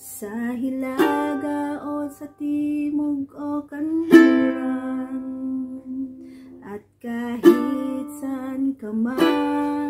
Sa hilaga o sa timog o kanluran At kahit saan ka man